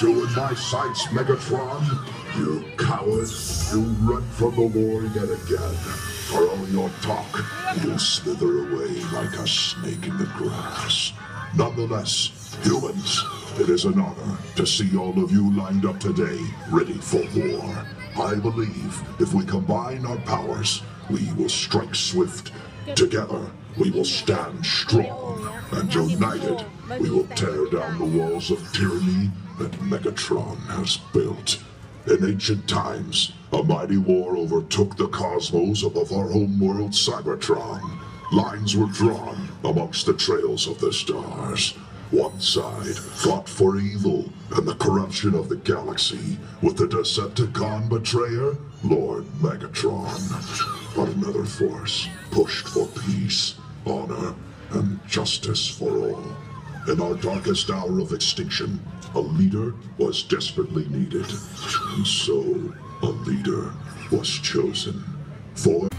two in my sights, Megatron. You coward. You run from the war yet again. For all your talk, you slither away like a snake in the grass. Nonetheless, humans, it is an honor to see all of you lined up today, ready for war. I believe if we combine our powers, we will strike swift. Together, we will stand strong. And united, we will tear down the walls of tyranny that Megatron has built. In ancient times, a mighty war overtook the cosmos above our home world Cybertron. Lines were drawn amongst the trails of the stars. One side fought for evil and the corruption of the galaxy with the Decepticon betrayer, Lord Megatron. But another force pushed for peace, honor, and justice for all. In our darkest hour of extinction, a leader was desperately needed. And so, a leader was chosen. For